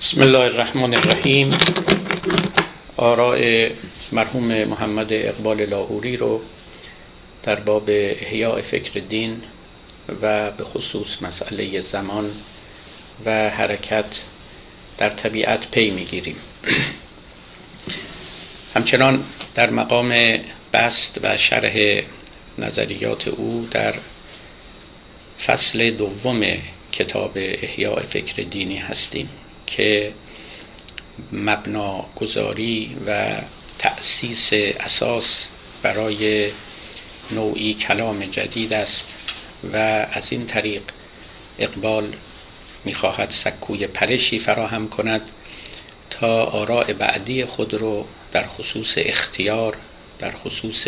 بسم الله الرحمن الرحیم آراء مرحوم محمد اقبال لاهوری رو در باب احیاء فکر دین و به خصوص مسئله زمان و حرکت در طبیعت پی می‌گیریم. همچنان در مقام بست و شرح نظریات او در فصل دوم کتاب احیاء فکر دینی هستیم. که مبنا گذاری و تأسیس اساس برای نوعی کلام جدید است و از این طریق اقبال می‌خواهد سکوی پرشی فراهم کند تا آراء بعدی خود رو در خصوص اختیار در خصوص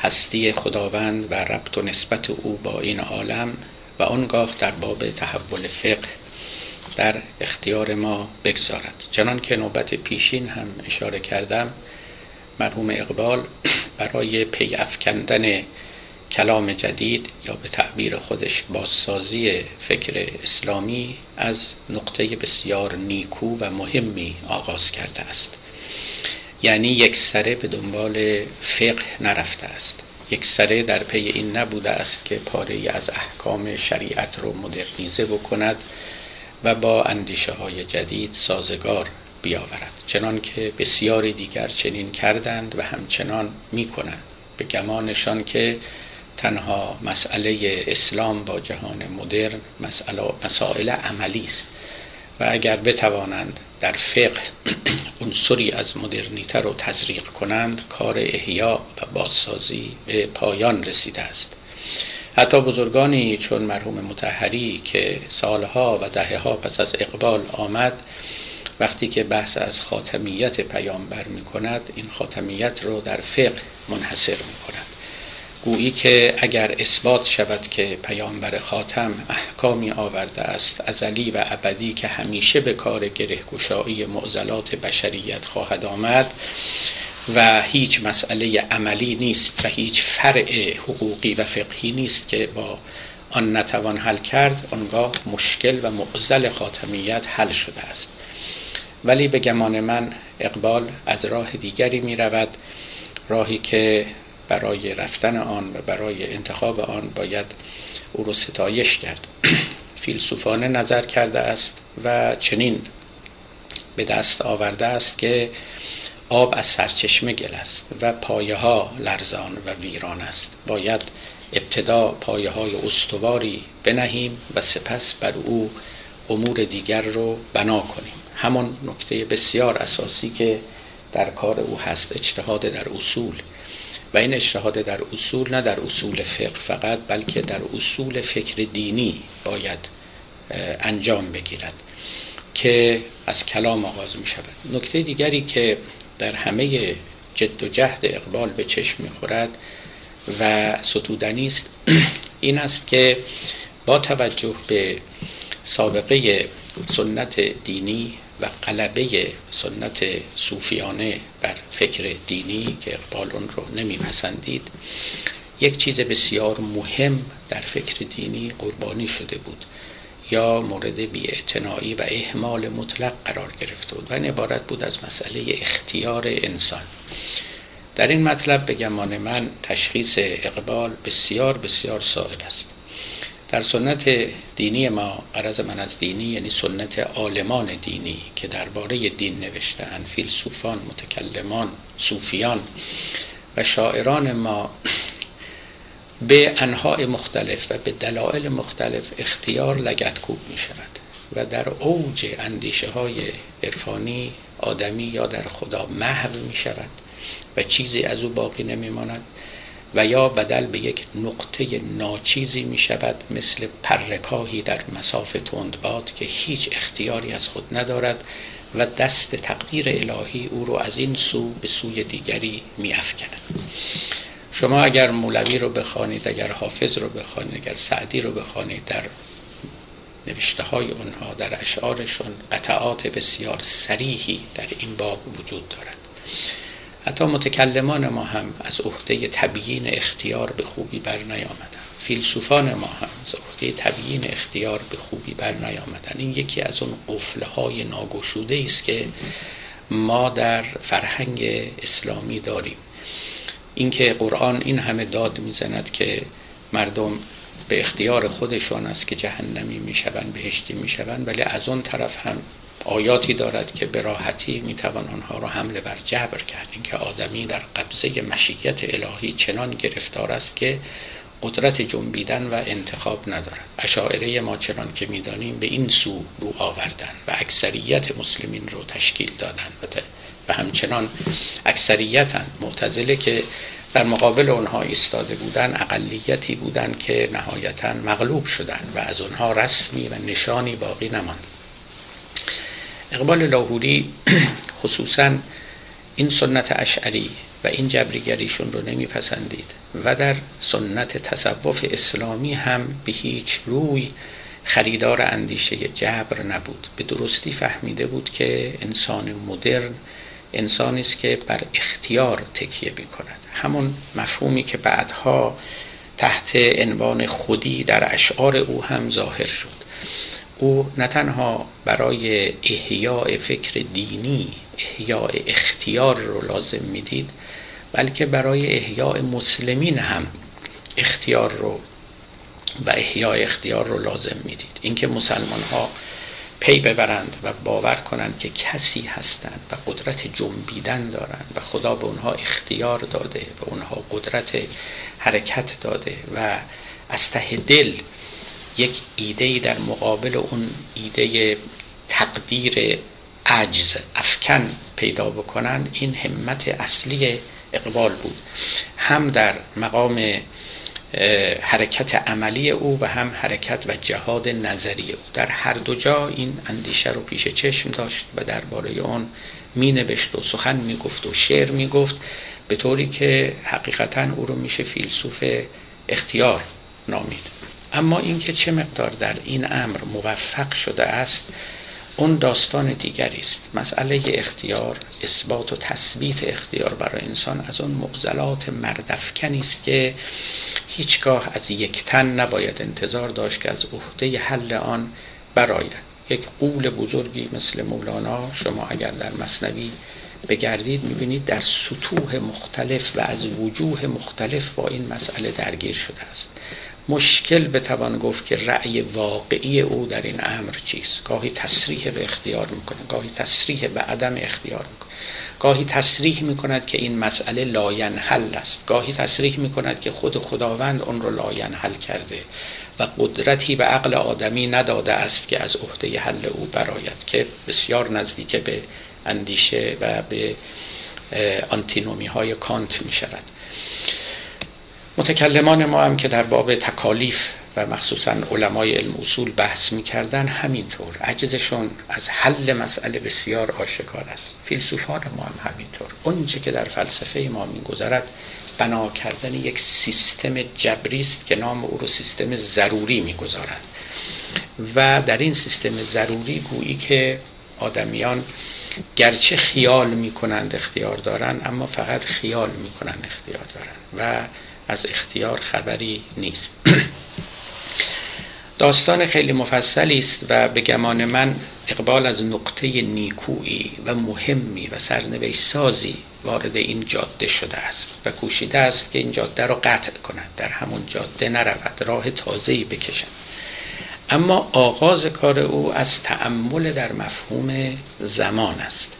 هستی خداوند و ربط و نسبت او با این عالم و آنگاه در باب تحول فقه در اختیار ما بگذارد. چنان که نوبت پیشین هم اشاره کردم مرحوم اقبال برای پی افکندن کلام جدید یا به تعبیر خودش بازسازی فکر اسلامی از نقطه بسیار نیکو و مهمی آغاز کرده است. یعنی یک سره به دنبال فقه نرفته است. یک سره در پی این نبوده است که پاره از احکام شریعت رو مدرنیزه بکند و با اندیشه های جدید سازگار بیاورد چنان که بسیاری دیگر چنین کردند و همچنان می کنند به گمانشان که تنها مسئله اسلام با جهان مدرن مسائل عملی است و اگر بتوانند در فقه عنصری از مدرنیته رو تزریق کنند کار احیا و بازسازی به پایان رسیده است. حتی بزرگانی چون مرحوم متحری که سالها و دهه ها پس از اقبال آمد وقتی که بحث از خاتمیت پیامبر می کند این خاتمیت رو در فقه منحصر می کند گویی که اگر اثبات شود که پیامبر خاتم احکامی آورده است ازلی و ابدی که همیشه به کار گرهگشایی معضلات بشریت خواهد آمد و هیچ مسئله عملی نیست و هیچ فرع حقوقی و فقهی نیست که با آن نتوان حل کرد آنگاه مشکل و معضل خاتمیت حل شده است. ولی به گمان من اقبال از راه دیگری می رود راهی که برای رفتن آن و برای انتخاب آن باید او رو ستایش کرد. فیلسوفانه نظر کرده است و چنین به دست آورده است که آب از سرچشمه گل است و پایه ها لرزان و ویران است. باید ابتدا پایه های استواری بنهیم و سپس بر او امور دیگر رو بنا کنیم. همان نکته بسیار اساسی که در کار او هست اجتهاد در اصول. و این اجتهاد در اصول نه در اصول فقه فقط بلکه در اصول فکر دینی باید انجام بگیرد که از کلام آغاز می شود نکته دیگری که در همه جد و جهد اقبال به چشم می‌خورد و ستودنی است. این است که با توجه به سابقه سنت دینی و قلبه سنت صوفیانه بر فکر دینی که اقبال اون رو نمیپسندید یک چیز بسیار مهم در فکر دینی قربانی شده بود. یا مورد بیاعتنایی و اهمال مطلق قرار گرفته بود و این عبارت بود از مسئله اختیار انسان. در این مطلب به گمان من تشخیص اقبال بسیار بسیار صاحب است. در سنت دینی ما قرض من از دینی یعنی سنت عالمان دینی که درباره دین نوشتهاند فیلسوفان متکلمان صوفیان و شاعران ما به انهای مختلف و به دلایل مختلف اختیار لگتکوب می شود و در اوج اندیشه های عرفانی آدمی یا در خدا محو می شود و چیزی از او باقی نمی ماند و یا بدل به یک نقطه ناچیزی می شود مثل پرکاهی در مساف تندباد که هیچ اختیاری از خود ندارد و دست تقدیر الهی او رو از این سو به سوی دیگری می افکند شما اگر مولوی رو بخوانید اگر حافظ رو بخوانید اگر سعدی رو بخوانید در نوشته های اونها در اشعارشون قطعات بسیار سریحی در این باب وجود دارد. حتی متکلمان ما هم از عهده تبیین اختیار به خوبی بر نیامدن فیلسوفان ما هم از عهده تبیین اختیار به خوبی بر نیامدن این یکی از اون قفله های ناگشوده است که ما در فرهنگ اسلامی داریم. اینکه قرآن این همه داد می‌زند که مردم به اختیار خودشان است که جهنمی می‌شوند بهشتی می‌شوند ولی از اون طرف هم آیاتی دارد که به راحتی می‌توان آنها را حمله بر جبر کرد. که آدمی در قبضه مشیت الهی چنان گرفتار است که قدرت جنبیدن و انتخاب ندارد. اشاعره ما چنان که می‌دانیم به این سو رو آوردن و اکثریت مسلمین رو تشکیل دادن. و همچنان اکثریت معتزله که در مقابل اونها ایستاده بودن اقلیتی بودن که نهایتا مغلوب شدن و از اونها رسمی و نشانی باقی نماند. اقبال لاهوری خصوصا این سنت اشعری و این جبریگریشون رو نمیپسندید و در سنت تصوف اسلامی هم به هیچ روی خریدار اندیشه جبر نبود. به درستی فهمیده بود که انسان مدرن انسانی است که بر اختیار تکیه می کند همون مفهومی که بعدها تحت عنوان خودی در اشعار او هم ظاهر شد. او نه تنها برای احیاء فکر دینی احیاء اختیار رو لازم می‌دید بلکه برای احیاء مسلمین هم اختیار رو و احیاء اختیار رو لازم می‌دید. اینکه مسلمان ها پی ببرند و باور کنند که کسی هستند و قدرت جنبیدن دارند و خدا به اونها اختیار داده و اونها قدرت حرکت داده و از ته دل یک ایده در مقابل اون ایده تقدیر عجز افکن پیدا بکنن این همت اصلی اقبال بود. هم در مقام حرکت عملی او و هم حرکت و جهاد نظری او. در هر دو جا این اندیشه رو پیش چشم داشت و درباره اون می نوشت و سخن می گفت و شعر می گفت به طوری که حقیقتا او رو میشه فیلسوف اختیار نامید. اما اینکه چه مقدار در این امر موفق شده است اون داستان دیگری است. مسئله اختیار اثبات و تثبیت اختیار برای انسان از اون معضلات مردفکنی است که هیچگاه از یک تن نباید انتظار داشت که از عهده حل آن برای یک غول بزرگی مثل مولانا شما اگر در مثنوی بگردید می‌بینید در سطوح مختلف و از وجوه مختلف با این مسئله درگیر شده است. مشکل بتوان گفت که رأی واقعی او در این امر چیست. گاهی تصریح به اختیار می‌کنه گاهی تصریح به عدم اختیار می‌کنه گاهی تصریح می‌کند که این مسئله لاینحل است. گاهی تصریح می‌کند که خود خداوند اون رو لاینحل کرده و قدرتی به عقل آدمی نداده است که از عهده حل او براید که بسیار نزدیک به اندیشه و به آنتینومی های کانت می شود متکلمان ما هم که در باب تکالیف و مخصوصا علمای علم اصول بحث می‌کردن همینطور. عجزشون از حل مسئله بسیار آشکار است. فیلسوفان ما هم همینطور. اونچه که در فلسفه ما میگذرد بنا کردن یک سیستم جبری است که نام او رو سیستم ضروری می‌گذارند و در این سیستم ضروری گویی که آدمیان گرچه خیال می‌کنند اختیار دارند اما فقط خیال می‌کنند اختیار دارند و از اختیار خبری نیست. داستان خیلی مفصلی است و به گمان من اقبال از نقطه نیکویی و مهمی و سرنوشت سازی وارد این جاده شده است و کوشیده است که این جاده را قطع کند در همون جاده نرود راه تازه‌ای بکشد. اما آغاز کار او از تأمل در مفهوم زمان است.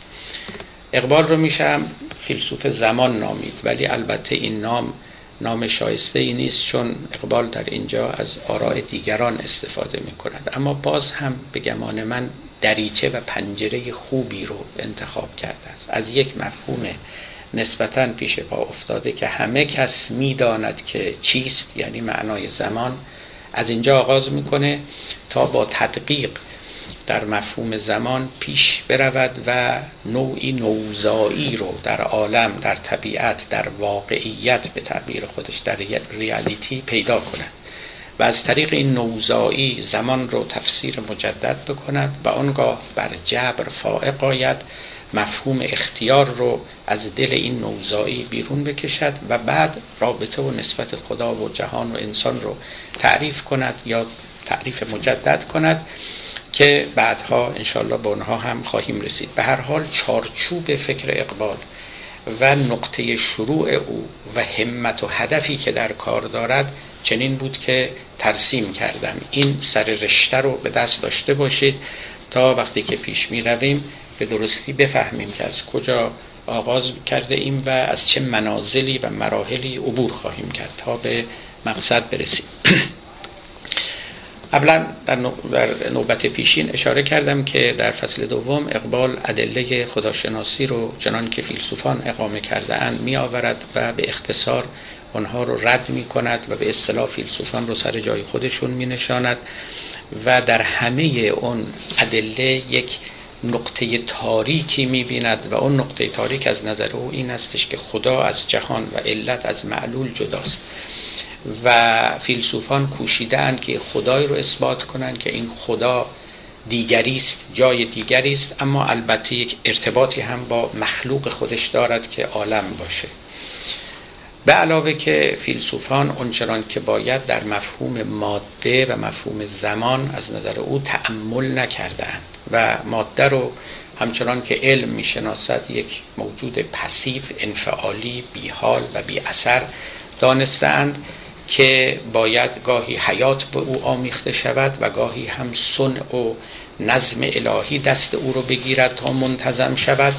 اقبال رو میشم فیلسوف زمان نامید ولی البته این نام نام شایسته ای نیست چون اقبال در اینجا از آراء دیگران استفاده می کند اما باز هم به گمان من دریچه و پنجره خوبی رو انتخاب کرده است. از یک مفهوم نسبتا پیش پا افتاده که همه کس می‌داند که چیست یعنی معنای زمان. از اینجا آغاز می‌کنه تا با تدقیق در مفهوم زمان پیش برود و نوعی نوزایی رو در عالم در طبیعت در واقعیت به تعبیر خودش در ریالیتی پیدا کند. و از طریق این نوزایی زمان رو تفسیر مجدد بکند و آنگاه بر جبر فائق آید مفهوم اختیار رو از دل این نوزایی بیرون بکشد و بعد رابطه و نسبت خدا و جهان و انسان رو تعریف کند یا تعریف مجدد کند. که بعدها انشالله به اونها هم خواهیم رسید. به هر حال چارچوب فکر اقبال و نقطه شروع او و همت و هدفی که در کار دارد چنین بود که ترسیم کردم. این سر رشته رو به دست داشته باشید تا وقتی که پیش می رویم به درستی بفهمیم که از کجا آغاز کرده ایم و از چه منازلی و مراحلی عبور خواهیم کرد تا به مقصد برسیم. قبلا در نوبت پیشین اشاره کردم که در فصل دوم اقبال ادله خداشناسی رو چنان که فیلسوفان اقامه کرده اند می آورد و به اختصار آنها رو رد می کند و به اصطلاح فیلسوفان رو سر جای خودشون می نشاند و در همه اون ادله یک نقطه تاریکی می بیند و اون نقطه تاریک از نظر او این استش که خدا از جهان و علت از معلول جداست. و فیلسوفان کوشیدن که خدای رو اثبات کنند که این خدا دیگری است جای دیگری است اما البته یک ارتباطی هم با مخلوق خودش دارد که عالم باشه. به علاوه که فیلسوفان اونچنان که باید در مفهوم ماده و مفهوم زمان از نظر او تأمل نکردند و ماده رو همچنان که علم می‌شناسد یک موجود پسیف انفعالی بیحال و بی اثر دانستند که باید گاهی حیات به او آمیخته شود و گاهی هم سن و نظم الهی دست او رو بگیرد تا منتظم شود.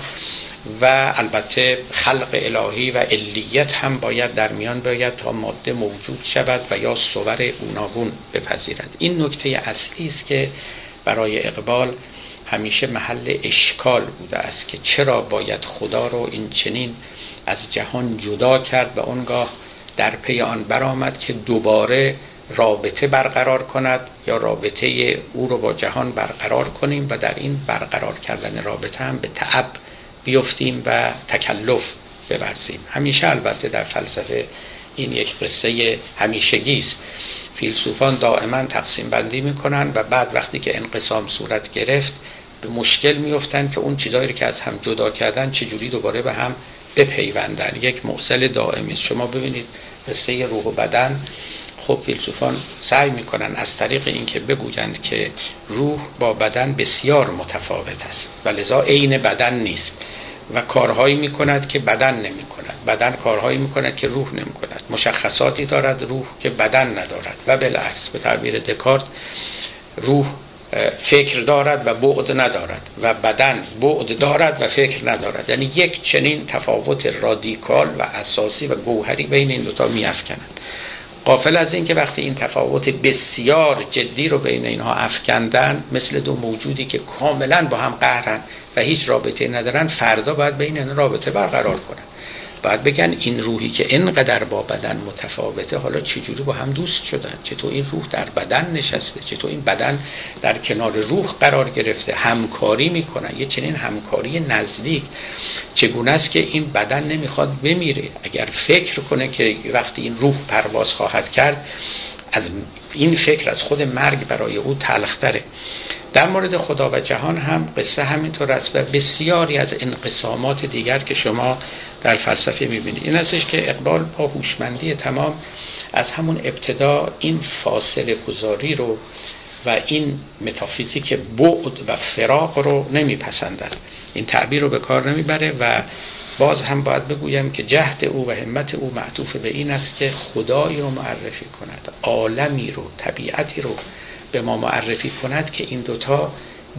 و البته خلق الهی و علیت هم باید در میان باید تا ماده موجود شود و یا صور اوناگون بپذیرد. این نکته اصلی است که برای اقبال همیشه محل اشکال بوده است که چرا باید خدا رو این چنین از جهان جدا کرد و اونگاه در پی آن برآمد که دوباره رابطه برقرار کند یا رابطه او رو با جهان برقرار کنیم و در این برقرار کردن رابطه هم به تعب بیفتیم و تکلف ببرزیم همیشه البته در فلسفه این یک قصه همیشگی است. فیلسوفان دائما تقسیم بندی می‌کنن و بعد وقتی که انقسام صورت گرفت به مشکل میفتن که اون چیزایی که از هم جدا کردن چجوری دوباره به هم بپیوندن. یک معضل دائمی است. شما ببینید قصه روح و بدن. خب فیلسوفان سعی می‌کنن از طریق اینکه بگویند که روح با بدن بسیار متفاوت است. و لذا عین بدن نیست. و کارهایی می‌کند که بدن نمی کند بدن کارهایی می‌کند که روح نمی کند مشخصاتی دارد روح که بدن ندارد. و بالعکس به تعبیر دکارت روح فکر دارد و بعد ندارد و بدن بعد دارد و فکر ندارد. یعنی یک چنین تفاوت رادیکال و اساسی و گوهری بین این دوتا میافکنند قافل از اینکه وقتی این تفاوت بسیار جدی رو بین اینها افکندن مثل دو موجودی که کاملا با هم قهرن و هیچ رابطه ندارن فردا باید بین این رابطه برقرار کنن. باید بگن این روحی که اینقدر با بدن متفاوته حالا چجوری با هم دوست شدن؟ چطور این روح در بدن نشسته؟ چطور این بدن در کنار روح قرار گرفته؟ همکاری می‌کنن. یه چنین همکاری نزدیک. چگونه است که این بدن نمی‌خواد بمیره؟ اگر فکر کنه که وقتی این روح پرواز خواهد کرد از این فکر از خود مرگ برای او تلختره. در مورد خدا و جهان هم قصه همینطور است و بسیاری از انقسامات دیگر که شما در فلسفه می‌بینید. این استش که اقبال با هوشمندی تمام از همون ابتدا این فاصله گذاری رو و این متافیزیک بعد و فراق رو نمیپسندد. این تعبیر رو به کار نمی‌بره و باز هم باید بگویم که جهد او و همت او معطوف به این است که خدایی رو معرفی کند عالمی رو طبیعتی رو به ما معرفی کند که این دوتا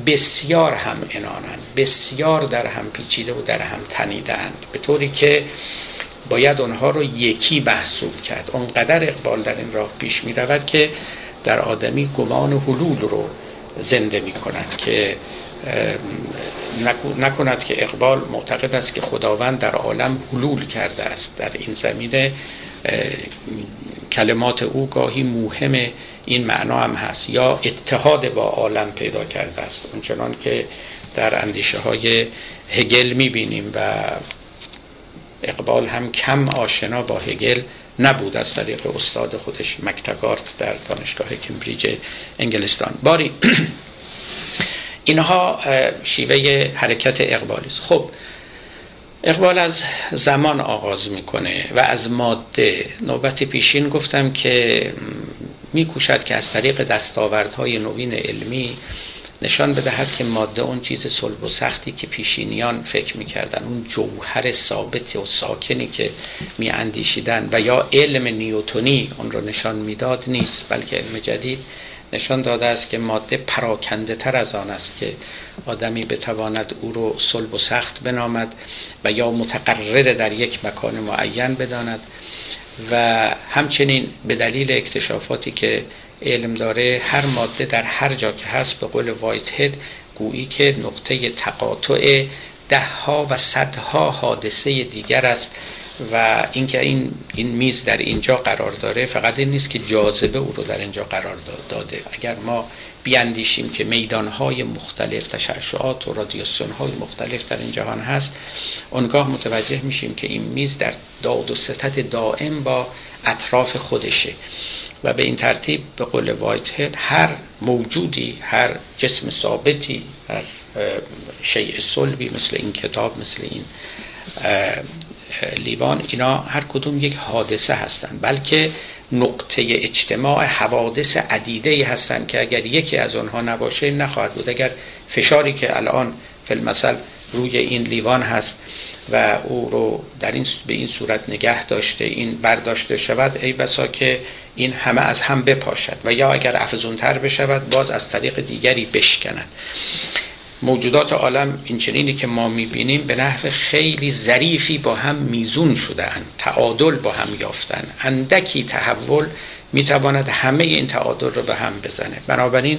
بسیار هم انانند بسیار در هم پیچیده و در هم تنیده اند به طوری که باید آنها رو یکی محسوب کرد. اونقدر اقبال در این راه پیش می رود که در آدمی گمان حلول رو زنده می کند که نکند که اقبال معتقد است که خداوند در عالم حلول کرده است. در این زمینه کلمات او گاهی مهم این معنا هم هست. یا اتحاد با عالم پیدا کرده است. اونچنان که در اندیشه های هگل می‌بینیم و اقبال هم کم آشنا با هگل نبود از طریق استاد خودش مکتگارت در دانشگاه کمبریج انگلستان. باری اینها شیوه حرکت اقبالی است. خب اقبال از زمان آغاز می‌کنه و از ماده. نوبت پیشین گفتم که میکوشد که از طریق دستاوردهای نوین علمی نشان بدهد که ماده اون چیز صلب و سختی که پیشینیان فکر می‌کردن اون جوهر ثابت و ساکنی که میاندیشیدن و یا علم نیوتونی اون رو نشان می‌داد نیست بلکه علم جدید نشان داده است که ماده پراکنده تر از آن است که آدمی بتواند او رو صلب و سخت بنامد و یا متقرر در یک مکان معین بداند و همچنین به دلیل اکتشافاتی که علم داره هر ماده در هر جا که هست به قول وایت هد گویی که نقطه تقاطع ده ها و صدها حادثه دیگر است و اینکه این این میز در اینجا قرار داره فقط این نیست که جاذبه او رو در اینجا قرار داده. اگر ما بیاندیشیم که میدانهای مختلف تشعشعات و رادیاسیون های مختلف در این جهان هست اونگاه متوجه میشیم که این میز در داد و ستت دائم با اطراف خودشه. و به این ترتیب به قول وایت هد هر موجودی هر جسم ثابتی هر شیء صلبی مثل این کتاب مثل این لیوان اینا هر کدوم یک حادثه هستند بلکه نقطه اجتماع حوادث عدیده هستند که اگر یکی از آنها نباشه نخواهد بود. اگر فشاری که الان فیلمسل روی این لیوان هست و او رو در این به این صورت نگه داشته این برداشته شود ای بسا که این همه از هم بپاشد و یا اگر افزونتر بشود باز از طریق دیگری بشکند. موجودات عالم این چنینی که ما می‌بینیم به نحو خیلی ظریفی با هم میزون شده اند تعادل با هم یافتن. اندکی تحول می‌تواند همه این تعادل رو به هم بزنه. بنابراین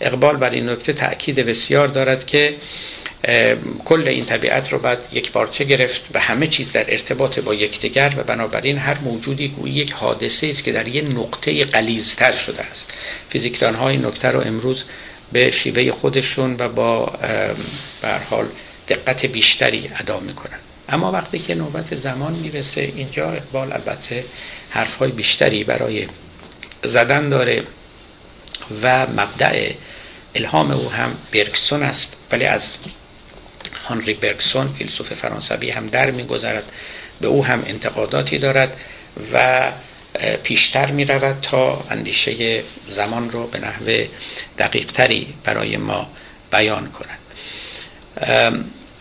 اقبال بر این نکته تأکید بسیار دارد که کل این طبیعت رو باید یک بارچه گرفت؟ و همه چیز در ارتباط با یکدیگر و بنابراین هر موجودی گویی یک حادثه است که در یک نقطه قلیزتر شده است. فیزیکدان های نکته رو امروز به شیوه خودشون و با حال دقت بیشتری ادا می‌کنن. اما وقتی که نوبت زمان می‌رسه اینجا اقبال البته حرفهای بیشتری برای زدن داره و مبدع الهام او هم برکسون است. ولی از هانری برکسون فیلسوف فرانسوی هم در میگذرد به او هم انتقاداتی دارد و پیشتر می رود تا اندیشه زمان رو به نحو دقیق تری برای ما بیان کند.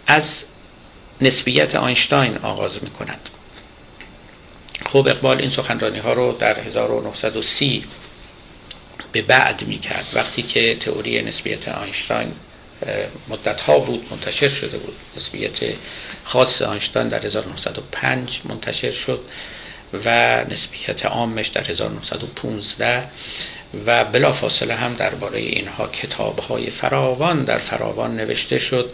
از نسبیت آینشتاین آغاز می کند خوب اقبال این سخنرانی ها رو در 1930 به بعد می کرد وقتی که تئوری نسبیت آینشتاین مدت ها بود منتشر شده بود. نسبیت خاص آینشتاین در 1905 منتشر شد. و نسبیت عامش در 1915 و بلا فاصله هم درباره اینها کتاب های فراوان در فراوان نوشته شد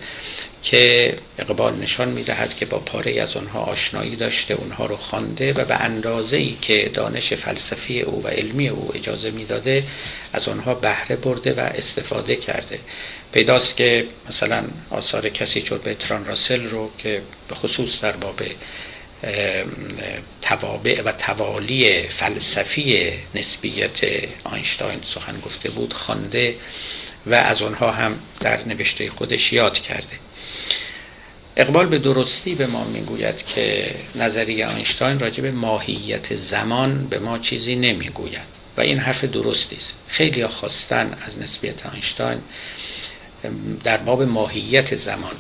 که اقبال نشان می‌دهد که با پاره از آنها آشنایی داشته اونها رو خوانده و به اندازه ای که دانش فلسفی او و علمی او اجازه می‌داده از آنها بهره برده و استفاده کرده. پیداست که مثلا آثار کسی چون بهتران راسل رو که به خصوص در باب توابع و توالی فلسفی نسبیت آینشتاین سخن گفته بود خوانده و از آنها هم در نوشته خودش یاد کرده. اقبال به درستی به ما می‌گوید که نظریه آینشتاین راجع به ماهیت زمان به ما چیزی نمی‌گوید و این حرف درستی است. خیلی خواستن از نسبیت آینشتاین در باب ماهیت زمان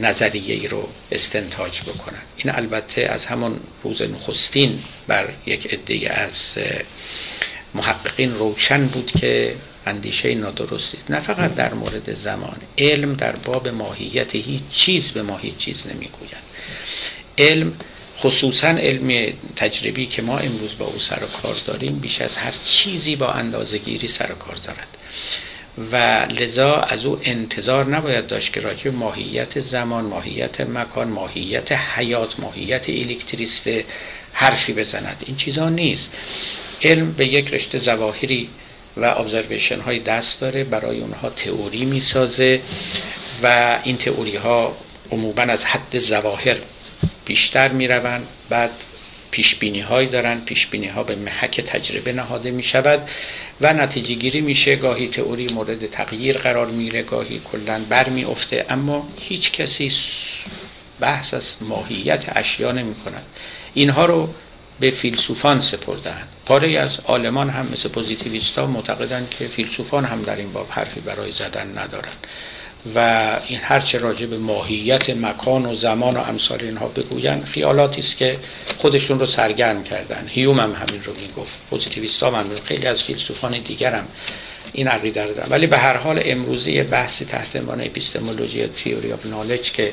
نظریه ای رو استنتاج بکنن. این البته از همون روز نخستین بر یک عده از محققین روشن بود که اندیشه نادرستی نه فقط در مورد زمان علم در باب ماهیت هیچ چیز به ما هیچ چیز نمی‌گوید. علم خصوصا علم تجربی که ما امروز با او سر و کار داریم بیش از هر چیزی با اندازهگیری سر و کار دارد. و لذا از او انتظار نباید داشت که راجع ماهیت زمان ماهیت مکان ماهیت حیات ماهیت الکتریست حرفی بزند. این چیزا نیست. علم به یک رشته زواهری و ابزرویشن های دست داره برای اونها تئوری می‌سازه و این تئوری ها عموما از حد زواهر بیشتر می‌روند. بعد پیش بینی هایی دارن پیش بینی ها به محک تجربه نهاده می شود و نتیجه گیری میشه. گاهی تئوری مورد تغییر قرار می‌گیره گاهی کلا بر می افته اما هیچ کسی بحث از ماهیت اشیا نمی کند اینها رو به فیلسوفان سپردن پاره‌ای از عالمان هم مثل پوزیتیویستا معتقدند که فیلسوفان هم در این باب حرفی برای زدن ندارند. و این هرچه راجع به ماهیت مکان و زمان و امثال اینها بگویند خیالاتی است که خودشون رو سرگرم کردن. هیوم هم همین رو می‌گفت. پوزیتیویستا هم خیلی از فیلسوفان دیگر هم این عقیده رو دارن. ولی به هر حال امروزی بحثی تحت عنوان epistemology theory of knowledge که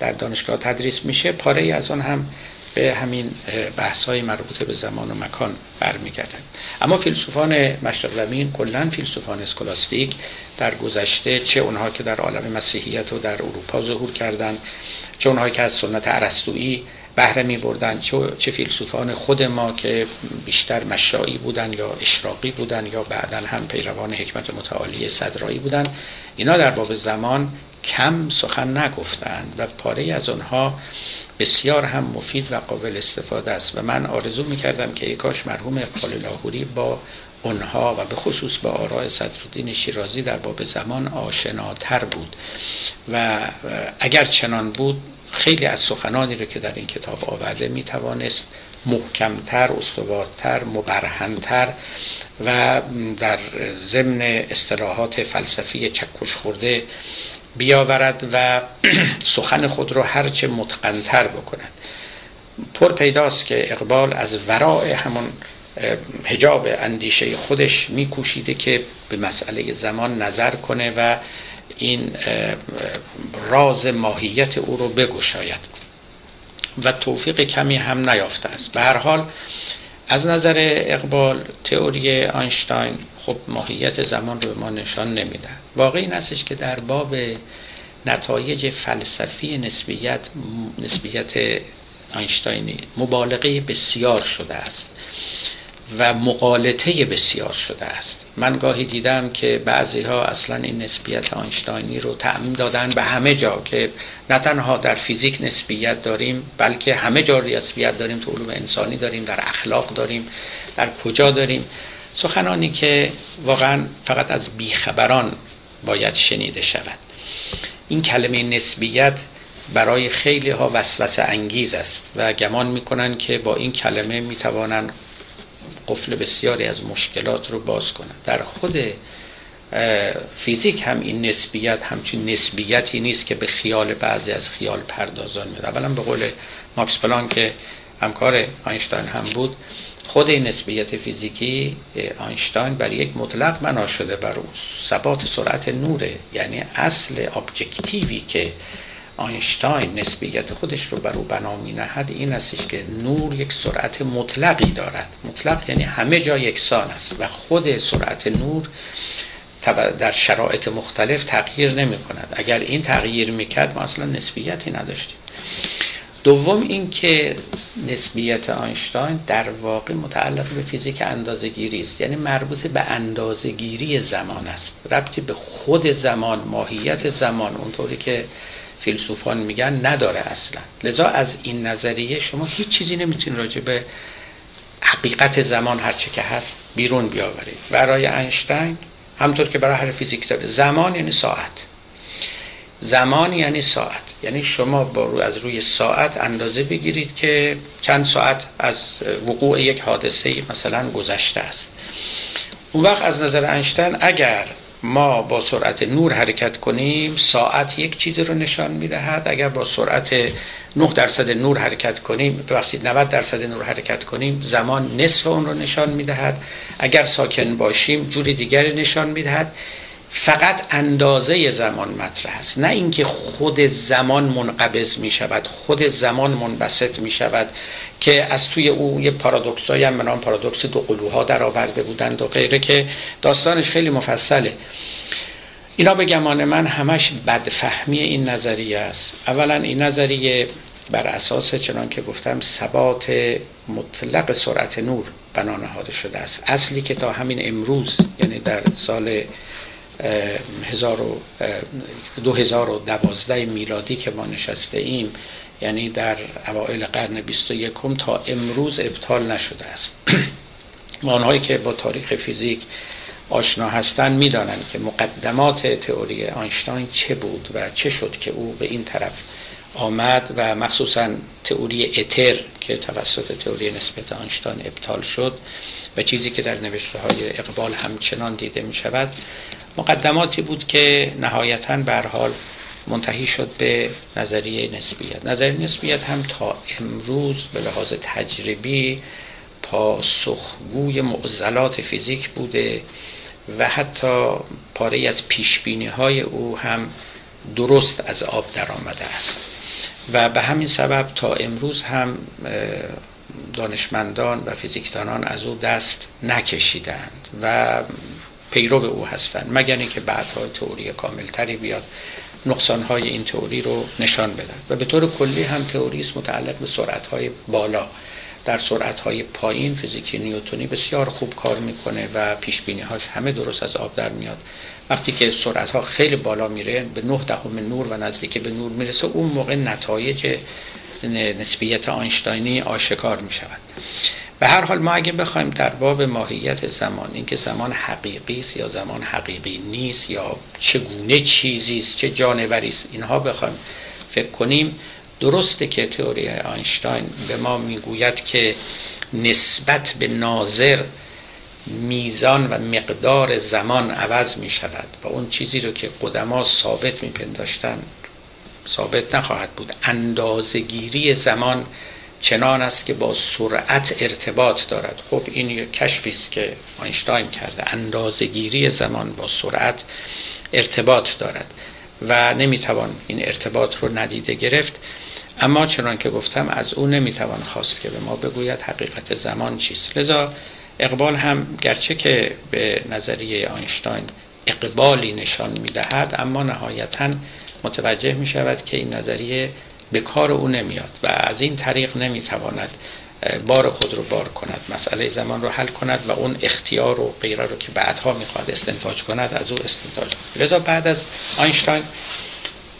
در دانشگاه تدریس میشه پاره از آن هم به همین بحث های مربوط به زمان و مکان برمیگردن اما فیلسوفان مشرق زمین کلا فیلسوفان اسکولاستیک در گذشته چه اونها که در عالم مسیحیت و در اروپا ظهور کردند چه اونها که از سنت ارسطویی بهره می بردن چه, چه فیلسوفان خود ما که بیشتر مشایی بودن یا اشراقی بودن یا بعدا هم پیروان حکمت متعالی صدرایی بودن اینا در باب زمان کم سخن نگفتند و پاره از آنها بسیار هم مفید و قابل استفاده است و من آرزو می‌کردم که ای کاش مرحوم اقبال لاهوری با اونها و به خصوص با آراء صدرالدین شیرازی در باب زمان آشناتر بود و اگر چنان بود خیلی از سخنانی رو که در این کتاب آورده می توانست محکمتر، استوارتر، مبرهنتر و در ضمن اصطلاحات فلسفی چکش خورده بیاورد و سخن خود رو هرچه متقنتر بکند. پر پیداست که اقبال از ورای همون هجاب اندیشه خودش میکوشیده که به مسئله زمان نظر کنه و این راز ماهیت او رو بگشاید. و توفیق کمی هم نیافته است. به هر حال از نظر اقبال تئوری آینشتاین خب ماهیت زمان رو به ما نشان نمیده واقع این استش که در باب نتایج فلسفی نسبیت نسبیت آینشتاینی مبالغه بسیار شده است. و مقالطه بسیار شده است. من گاهی دیدم که بعضی ها اصلا این نسبیت آینشتاینی رو تعمیم دادن به همه جا که نه تنها در فیزیک نسبیت داریم بلکه همه جا نسبیت داریم تو علوم انسانی داریم در اخلاق داریم در کجا داریم. سخنانی که واقعا فقط از بیخبران باید شنیده شود. این کلمه نسبیت برای خیلی ها وسوسه انگیز است و گمان می‌کنن که با این کلمه می‌توانند قفل بسیاری از مشکلات رو باز کنند در خود فیزیک هم این نسبیت همچین نسبیتی نیست که به خیال بعضی از خیال پردازان میاد اولا به قول ماکس پلان که همکار آینشتاین هم بود خود این نسبیت فیزیکی آینشتاین بر یک مطلق بنا شده بر ثبات سرعت نوره یعنی اصل ابجکتیوی که آینشتاین نسبیت خودش رو بر او بنا می نهد این استش که نور یک سرعت مطلقی دارد. مطلق یعنی همه جا یکسان است و خود سرعت نور در شرایط مختلف تغییر نمی کند اگر این تغییر می‌کرد ما اصلا نسبیتی نداشتیم. دوم اینکه نسبیت آینشتاین در واقع متعلق به فیزیک اندازه‌گیری است. یعنی مربوط به اندازه‌گیری زمان است. ربطی به خود زمان ماهیت زمان اونطوری که فیلسوفان میگن نداره اصلا. لذا از این نظریه شما هیچ چیزی نمی‌تونید راجع به حقیقت زمان هرچه که هست بیرون بیاورید. برای اینشتین همطور که برای هر فیزیک داره زمان یعنی ساعت. زمان یعنی ساعت. یعنی شما با رو از روی ساعت اندازه بگیرید که چند ساعت از وقوع یک حادثه مثلا گذشته است. اون وقت از نظر انشتن اگر ما با سرعت نور حرکت کنیم ساعت یک چیزی رو نشان می‌دهد. اگر با سرعت 9 درصد نور حرکت کنیم ببخشید 90 درصد نور حرکت کنیم زمان نصف اون رو نشان می‌دهد. اگر ساکن باشیم جوری دیگری نشان می‌دهد. فقط اندازه زمان مطرح است. نه اینکه خود زمان منقبض می شود خود زمان منبسط می شود که از توی او یه پارادوکسایی هم منام پارادوکس دو قلوها در آورده بودند و غیره که داستانش خیلی مفصله. اینا به گمان من همش بدفهمی این نظریه است. اولا این نظریه بر اساس چنان که گفتم ثبات مطلق سرعت نور بنا نهاده شده است. اصلی که تا همین امروز یعنی در سال 2012 میلادی که ما نشسته ایم یعنی در اوائل قرن 21 تا امروز ابطال نشده است. آنهایی که با تاریخ فیزیک آشنا هستند می‌دانند که مقدمات تئوری آینشتاین چه بود و چه شد که او به این طرف آمد و مخصوصا تئوری اتر که توسط تئوری نسبت آینشتاین ابطال شد و چیزی که در نوشته های اقبال همچنان دیده می شود مقدماتی بود که نهایتا به حال منتهی شد به نظریه نسبیت. نظریه نسبیت هم تا امروز به لحاظ تجربی پاسخگوی معضلات فیزیک بوده و حتی پاره از پیشبینی های او هم درست از آب در آمده است. و به همین سبب تا امروز هم دانشمندان و فیزیکدانان از او دست نکشیدند و پیرو او هستند مگر اینکه بعدها تئوری کاملتری بیاد نقصانهای این تئوری رو نشان بدن. و به طور کلی هم تئوریست متعلق به سرعتهای بالا. در سرعتهای پایین فیزیکی نیوتونی بسیار خوب کار می‌کنه و پیش هاش همه درست از آب در میاد. وقتی که سرعت ها خیلی بالا میره به 9 دهم نور و نزدیک به نور می‌رسه اون موقع نتایج نسبیت آینشتاینی آشکار می شود به هر حال ما اگه بخوایم در باب ماهیت زمان اینکه زمان حقیقی است یا زمان حقیقی نیست یا چگونه چیزی است چه جانوری است اینها بخوایم فکر کنیم. درسته که تئوری آینشتاین به ما می‌گوید که نسبت به ناظر میزان و مقدار زمان عوض می شود و اون چیزی رو که قدما ثابت میپنداشتن ثابت نخواهد بود. اندازگیری زمان چنان است که با سرعت ارتباط دارد. خب این یک کشفی است که آینشتاین کرده. اندازگیری زمان با سرعت ارتباط دارد و نمی‌توان این ارتباط رو ندیده گرفت. اما چنان که گفتم از او نمی‌توان خواست که به ما بگوید حقیقت زمان چیست. لذا اقبال هم گرچه که به نظریه آینشتاین اقبالی نشان می‌دهد اما نهایتا متوجه می شود که این نظریه به کار او نمیاد و از این طریق نمی‌تواند بار خود رو بار کند مسئله زمان رو حل کند و اون اختیار و غیره رو که بعدها می‌خواد استنتاج کند از او استنتاج کند. لذا بعد از آینشتاین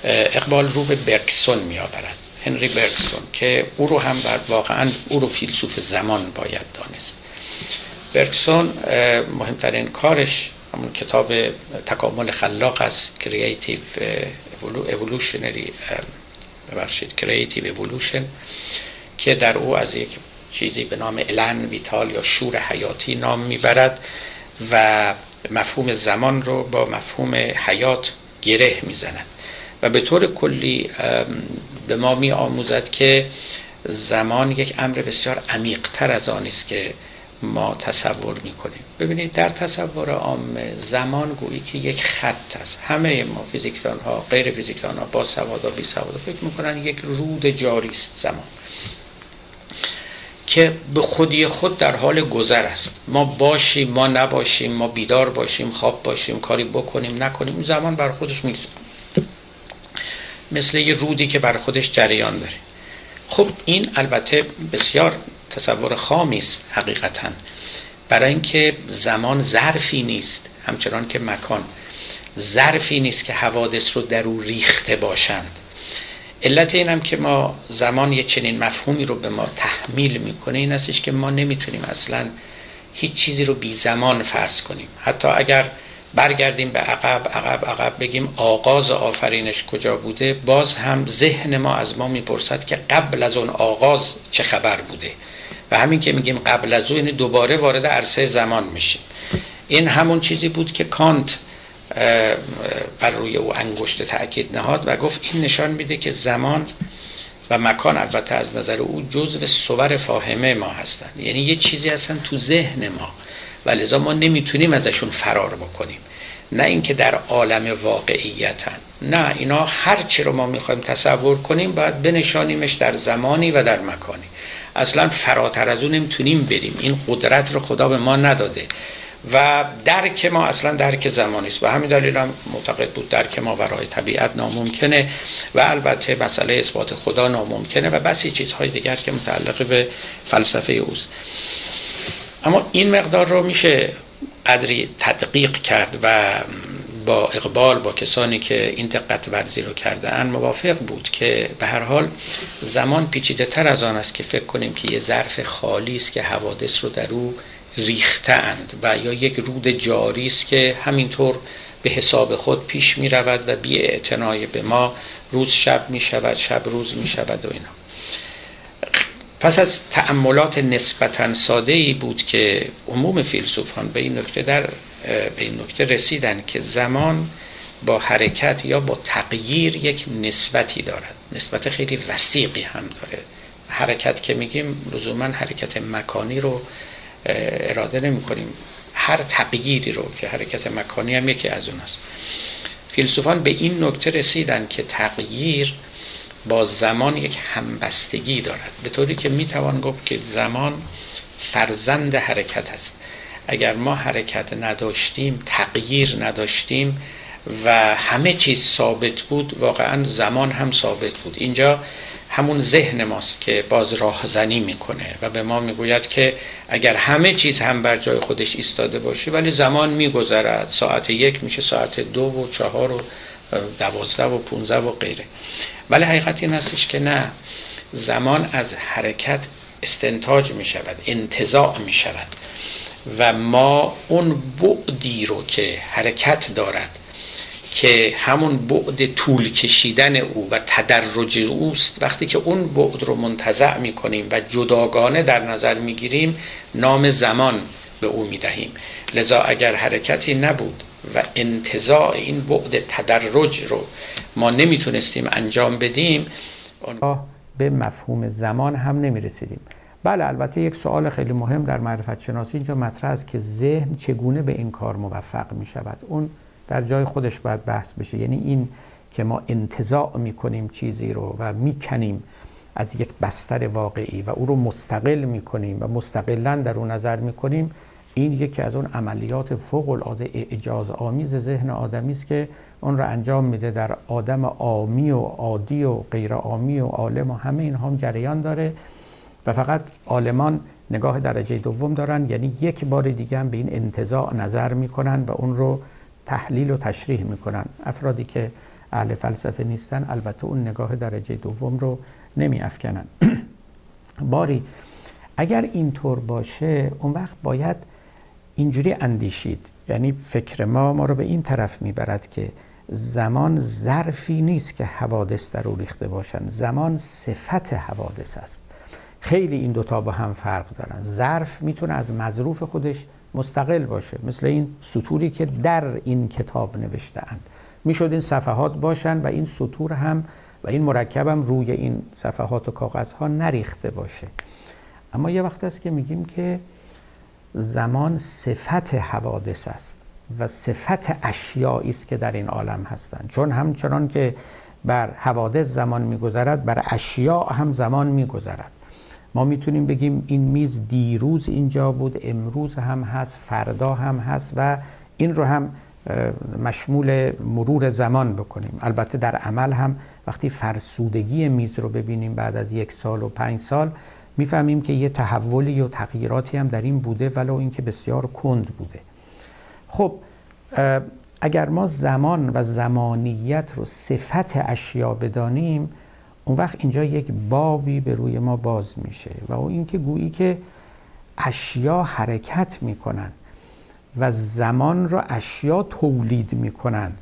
اقبال رو به برگسون میآورد هنری برگسون که او رو هم واقعا او رو فیلسوف زمان باید دانست. برگسون مهمترین کارش همون کتاب تکامل خلاق است creative evolutionary ببخشید creative evolution که در او از یک چیزی به نام élan vital یا شور حیاتی نام می‌برد و مفهوم زمان رو با مفهوم حیات گره می‌زند. و به طور کلی به ما می آموزد که زمان یک امر بسیار عمیقتر از آن است که ما تصور می کنیم ببینید در تصور عام زمان گویی که یک خط است. همه ما فیزیکدان ها غیر فیزیکدان ها با سواد و بی سواد فکر می‌کنن یک رود جاری است زمان. که به خودی خود در حال گذر است. ما باشیم ما نباشیم ما بیدار باشیم خواب باشیم کاری بکنیم نکنیم زمان بر خودش میگذره مثل یه رودی که بر خودش جریان داره. خب این البته بسیار تصور خامی است حقیقتا. برای اینکه زمان ظرفی نیست همچنان که مکان ظرفی نیست که حوادث رو در او ریخته باشند. علت اینم که ما زمان یه چنین مفهومی رو به ما تحمیل می‌کنه این استش که ما نمی‌تونیم اصلا هیچ چیزی رو بی زمان فرض کنیم. حتی اگر برگردیم به عقب عقب عقب بگیم آغاز آفرینش کجا بوده باز هم ذهن ما از ما می‌پرسد که قبل از اون آغاز چه خبر بوده. و همین که میگیم قبل از اون دوباره وارد عرصه زمان میشیم. این همون چیزی بود که کانت بر روی او انگشت تأکید نهاد و گفت این نشان میده که زمان و مکان البته از نظر او جزو سور فاهمه ما هستند. یعنی یه چیزی هستن تو ذهن ما و لذا ما نمی‌تونیم ازشون فرار بکنیم. نه اینکه در عالم واقعیتن. نه اینا هر چی رو ما می‌خوایم تصور کنیم باید بنشانیمش در زمانی و در مکانی. اصلا فراتر از اون نمی‌تونیم بریم. این قدرت رو خدا به ما نداده. و درک ما اصلا درک زمانی است. و همین دلیل هم معتقد بود درک ما ورای طبیعت ناممکنه و البته مسئله اثبات خدا ناممکنه و بسی چیزهای دیگر که متعلق به فلسفه اوست. اما این مقدار رو میشه قدری تدقیق کرد و با اقبال با کسانی که این دقت ورزی رو کردن موافق بود که به هر حال زمان پیچیده تر از آن است که فکر کنیم که یه ظرف خالی است که حوادث رو در او ریختند و یا یک رود جاری است که همینطور به حساب خود پیش می رود و بی به ما روز شب می شود شب روز می شود و اینا. پس از تأملات نسبتا ساده ای بود که عموم فیلسوفان به این نکته در به این نکته رسیدن که زمان با حرکت یا با تغییر یک نسبتی دارد. نسبت خیلی وسیقی هم داره. حرکت که میگیم لزوما حرکت مکانی رو اراده نمی کنیم هر تغییری رو که حرکت مکانی هم یکی از اون است فیلسوفان به این نکته رسیدن که تغییر با زمان یک همبستگی دارد. به طوری که می‌توان گفت که زمان فرزند حرکت است. اگر ما حرکت نداشتیم تغییر نداشتیم و همه چیز ثابت بود واقعا زمان هم ثابت بود. اینجا همون ذهن ماست که باز راهزنی می‌کنه و به ما می‌گوید که اگر همه چیز هم بر جای خودش ایستاده باشه ولی زمان میگذرد. ساعت یک میشه ساعت دو و چهار و دوازده و پونزه و غیره. ولی حقیقت این هستش که نه زمان از حرکت استنتاج می شود انتظاع می شود و ما اون بعدی رو که حرکت دارد که همون بعد طول کشیدن او و تدرج اوست وقتی که اون بعد رو منتزع می کنیم و جداگانه در نظر می گیریم نام زمان به او می دهیم لذا اگر حرکتی نبود و انتظاع این بعد تدرج رو ما نمی‌تونستیم انجام بدیم به مفهوم زمان هم نمی رسیدیم بله البته یک سوال خیلی مهم در معرفت شناسی اینجا مطرح است که ذهن چگونه به این کار موفق می شود اون در جای خودش باید بحث بشه. یعنی این که ما انتظاع می کنیم چیزی رو و می کنیم از یک بستر واقعی و او رو مستقل می کنیم و مستقلا در اون نظر می کنیم این یکی از اون عملیات فوق العاده اعجاز آمیز ذهن آدمی است که اون رو انجام میده در آدم عامی و عادی و غیر عامی و عالم و همه اینها هم جریان داره. و فقط عالمان نگاه درجه دوم دارن یعنی یک بار دیگه هم به این انتظاع نظر می‌کنن و اون رو تحلیل و تشریح می‌کنن. افرادی که اهل فلسفه نیستن البته اون نگاه درجه دوم رو نمی افکنن باری اگر اینطور باشه اون وقت باید اینجوری اندیشید. یعنی فکر ما ما رو به این طرف می‌برد که زمان ظرفی نیست که حوادث در او ریخته باشن. زمان صفت حوادث است. خیلی این دوتا با هم فرق دارن. ظرف می‌تونه از مظروف خودش مستقل باشه. مثل این سطوری که در این کتاب نوشته اند می‌شد این صفحات باشن و این سطور هم و این مرکب هم روی این صفحات و کاغذ ها نریخته باشه. اما یه وقت است که میگیم که زمان صفت حوادث است و صفت اشیایی است که در این عالم هستند. چون همچنان که بر حوادث زمان میگذرد بر اشیاء هم زمان میگذرد. ما می‌تونیم بگیم این میز دیروز اینجا بود امروز هم هست فردا هم هست و این رو هم مشمول مرور زمان بکنیم. البته در عمل هم وقتی فرسودگی میز رو ببینیم بعد از یک سال و پنج سال می‌فهمیم که یه تحولی و تغییراتی هم در این بوده ولو اینکه بسیار کند بوده. خب اگر ما زمان و زمانیت رو صفت اشیا بدانیم اون وقت اینجا یک بابی به روی ما باز میشه و اون اینکه گویی که اشیا حرکت می‌کنن و زمان را اشیا تولید می‌کنن.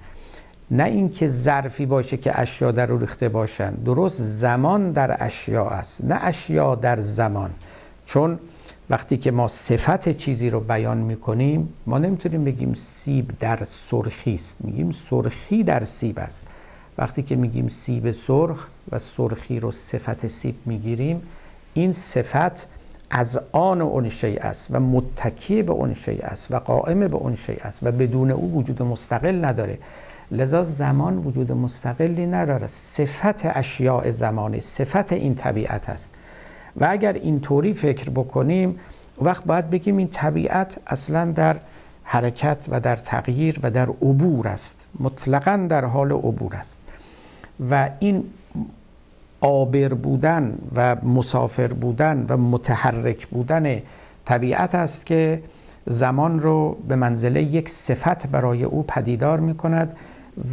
نه اینکه ظرفی باشه که اشیا در رو ریخته باشن. درست زمان در اشیا است نه اشیا در زمان. چون وقتی که ما صفت چیزی رو بیان می‌کنیم ما نمی‌تونیم بگیم سیب در سرخی است. میگیم سرخی در سیب است. وقتی که میگیم سیب سرخ و سرخی رو صفت سیب می‌گیریم این صفت از آن اون شیء است و متکی به اون شیء است و قائم به اون شیء است و بدون او وجود مستقل نداره. لذا زمان وجود مستقلی نداره. صفت اشیاء زمانی صفت این طبیعت است. و اگر اینطوری فکر بکنیم وقت باید بگیم این طبیعت اصلا در حرکت و در تغییر و در عبور است. مطلقا در حال عبور است. و این آبر بودن و مسافر بودن و متحرک بودن طبیعت است که زمان رو به منزله یک صفت برای او پدیدار می کند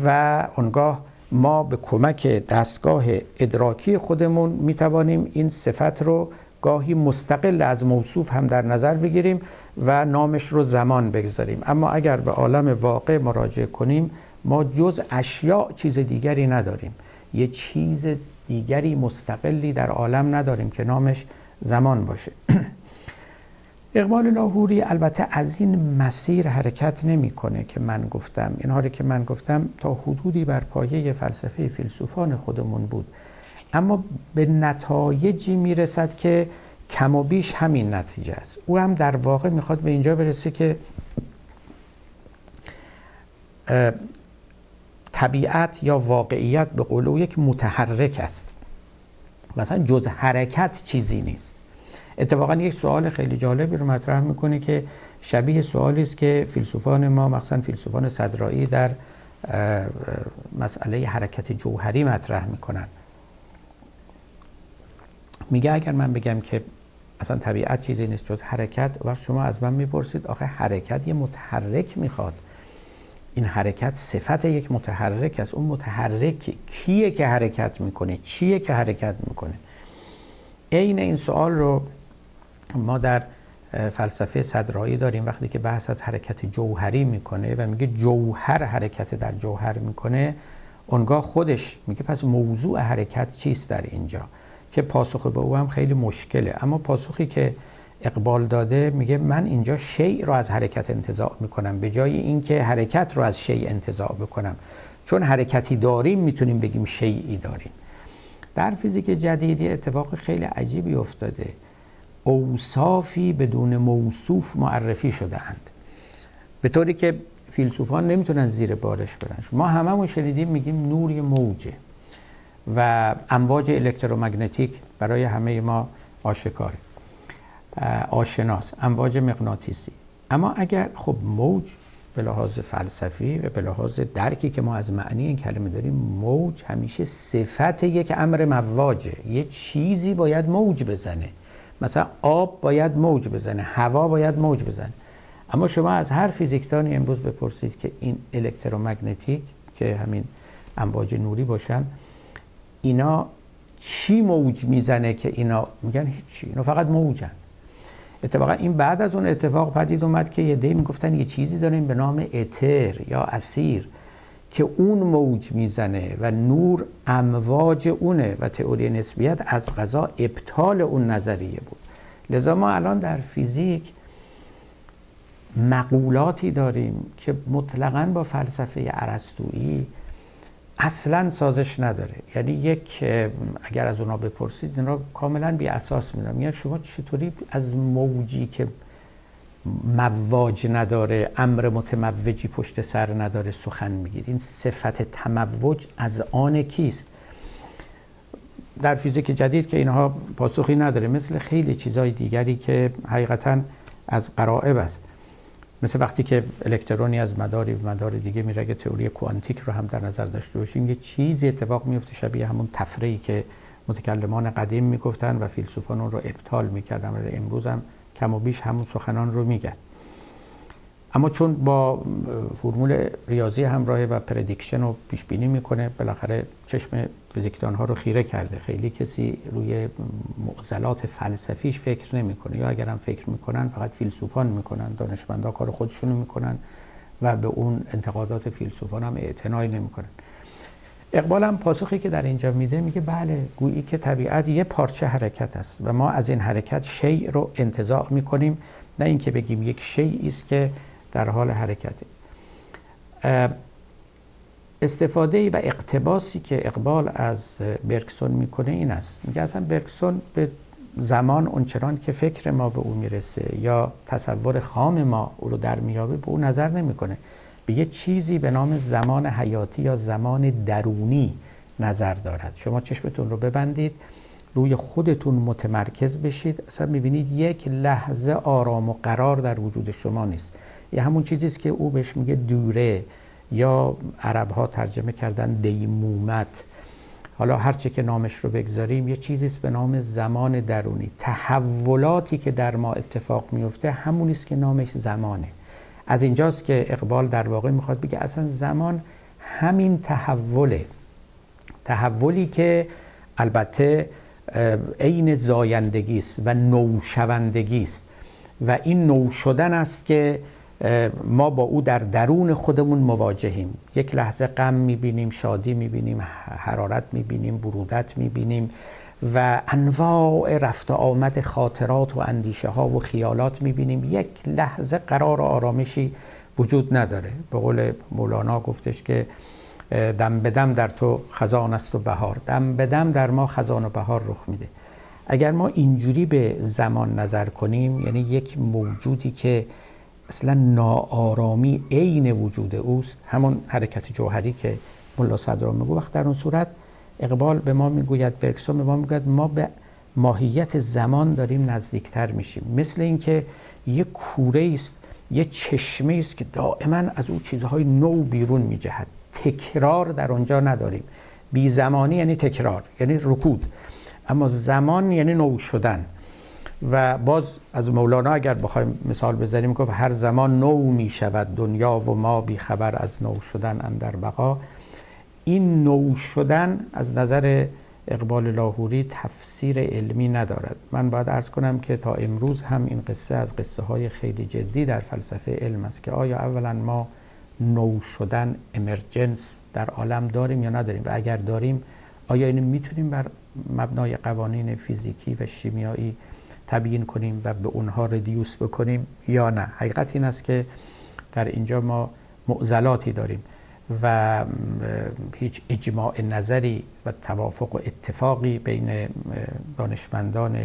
و اونگاه ما به کمک دستگاه ادراکی خودمون می توانیم این صفت رو گاهی مستقل از موصوف هم در نظر بگیریم و نامش رو زمان بگذاریم. اما اگر به عالم واقع مراجعه کنیم ما جز اشیاء چیز دیگری نداریم. یه چیز دیگری مستقلی در عالم نداریم که نامش زمان باشه. اقبال لاهوری البته از این مسیر حرکت نمی‌کنه که من گفتم. اینها که من گفتم تا حدودی بر پایه فلسفه فیلسوفان خودمون بود. اما به نتایجی می‌رسد که کم و بیش همین نتیجه است. او هم در واقع می‌خواد به اینجا برسه که طبیعت یا واقعیت به قول او یک متحرک است. مثلا جز حرکت چیزی نیست. اتفاقا یک سوال خیلی جالبی رو مطرح می‌کنه که شبیه سوالی است که فیلسوفان ما مخصوصا فیلسوفان صدرایی در مسئله حرکت جوهری مطرح می‌کنن. میگه اگر من بگم که اصلا طبیعت چیزی نیست جز حرکت وقت شما از من می‌پرسید آخه حرکت یه متحرک می‌خواد. این حرکت صفت یک متحرک است. اون متحرک کیه که حرکت می‌کنه؟ چیه که حرکت می‌کنه؟ عین این سوال رو ما در فلسفه صدرایی داریم. وقتی که بحث از حرکت جوهری می‌کنه و میگه جوهر حرکت در جوهر می‌کنه اونگاه خودش میگه پس موضوع حرکت چیست در اینجا؟ که پاسخ به او هم خیلی مشکله. اما پاسخی که اقبال داده میگه من اینجا شیء رو از حرکت انتزاع می‌کنم به جای اینکه حرکت رو از شیء انتزاع بکنم. چون حرکتی داریم می‌تونیم بگیم شیعی داریم. در فیزیک جدیدی اتفاق خیلی عجیبی افتاده. اوصافی بدون موصوف معرفی شده اند به طوری که فیلسوفان نمی‌تونن زیر بارش برن. ما هممون شنیدیم میگیم نور موجه و امواج الکترومگنتیک برای همه ما آشکاره. آشناس امواج مغناطیسی. اما اگر خب موج به لحاظ فلسفی و به لحاظ درکی که ما از معنی این کلمه داریم موج همیشه صفت یک امر مواجه یه چیزی باید موج بزنه. مثلا آب باید موج بزنه هوا باید موج بزنه. اما شما از هر فیزیکدانی امروز بپرسید که این الکترومگنتیک که همین امواج نوری باشن اینا چی موج می‌زنه که اینا؟ میگن هیچی اینا فقط موجن. اتفاقا این بعد از اون اتفاق پدید اومد که یه دی می‌گفتن یه چیزی داریم به نام اتر یا اسیر که اون موج می‌زنه و نور امواج اونه و تئوری نسبیت از غذا ابطال اون نظریه بود. لذا ما الان در فیزیک مقولاتی داریم که مطلقا با فلسفه عرستویی اصلا سازش نداره. یعنی یک اگر از اونا بپرسید این را کاملا بی اساس می‌دونم. یعنی شما چطوری از موجی که مواج نداره امر متموجی پشت سر نداره سخن میگید این صفت تموج از آن کیست؟ در فیزیک جدید که اینها پاسخی نداره مثل خیلی چیزهای دیگری که حقیقتا از غرائب است. مثل وقتی که الکترونی از مداری به مدار دیگه میره اگه تئوری کوانتیک رو هم در نظر داشته باشیم یه چیزی اتفاق میفته شبیه همون طفره‌ای که متکلمان قدیم می‌گفتن و فیلسوفان اون رو ابطال می‌کردن. و امروز هم کم و بیش همون سخنان رو میگن. اما چون با فرمول ریاضی همراهه و prediction رو پیش بینی می‌کنه بالاخره چشم فیزیکدان ها رو خیره کرده. خیلی کسی روی معضلات فلسفیش فکر نمی‌کنه. یا اگر هم فکر می‌کنن فقط فیلسوفان می‌کنن دانشمندا کار خودشونو می‌کنن و به اون انتقادات فیلسوفان هم اعتنای نمی‌کنن. اقبال هم پاسخی که در اینجا میده میگه بله گویی که طبیعت یه پارچه حرکت است و ما از این حرکت شیء رو انتزاع می‌کنیم. نه اینکه بگیم یک شیعی است که در حال حرکته. استفاده و اقتباسی که اقبال از برکسون می‌کنه این است. میگه اصلا برکسون به زمان اونچنان که فکر ما به او می‌رسه یا تصور خام ما او رو در میابه به او نظر نمی‌کنه. به یه چیزی به نام زمان حیاتی یا زمان درونی نظر دارد. شما چشمتون رو ببندید روی خودتون متمرکز بشید. اصلا می‌بینید یک لحظه آرام و قرار در وجود شما نیست. یه همون چیزی است که او بهش میگه دوره یا عرب ها ترجمه کردن دیمومت. حالا هرچه که نامش رو بگذاریم یه چیزیست به نام زمان درونی. تحولاتی که در ما اتفاق میفته همونیست که نامش زمانه. از اینجاست که اقبال در واقع می‌خواد بگه اصلا زمان همین تحوله. تحولی که البته عین زایندگی است و نوشوندگی است. و این نو شدن است که ما با او در درون خودمون مواجهیم. یک لحظه غم می‌بینیم شادی می‌بینیم حرارت می‌بینیم برودت می‌بینیم و انواع رفت آمد خاطرات و اندیشه ها و خیالات می‌بینیم. یک لحظه قرار آرامشی وجود نداره. به قول مولانا گفتش که دم به دم در تو خزان است و بهار. دم به دم در ما خزان و بهار رخ میده. اگر ما اینجوری به زمان نظر کنیم یعنی یک موجودی که اصلا ناآرامی عین وجود اوست. همون حرکت جوهری که ملا صدرا میگو. وقت در اون صورت اقبال به ما می‌گوید برکسون به ما می‌گوید ما به ماهیت زمان داریم نزدیکتر میشیم. مثل اینکه یه کوره است یه چشمه است که دائما از او چیزهای نو بیرون میجهد. تکرار در اونجا نداریم. بی زمانی یعنی تکرار یعنی رکود. اما زمان یعنی نو شدن. و باز از مولانا اگر بخوایم مثال بزنیم گفت هر زمان نو می شود دنیا و ما بی خبر از نو شدن اندر بقا. این نو شدن از نظر اقبال لاهوری تفسیر علمی ندارد. من باید ارز کنم که تا امروز هم این قصه از قصه های خیلی جدی در فلسفه علم است که آیا اولا ما نو شدن امرجنس در عالم داریم یا نداریم؟ و اگر داریم آیا اینو می‌تونیم بر مبنای قوانین فیزیکی و شیمیایی تبیین کنیم و به اونها ردیوس بکنیم یا نه. حقیقت این است که در اینجا ما معضلاتی داریم و هیچ اجماع نظری و توافق و اتفاقی بین دانشمندان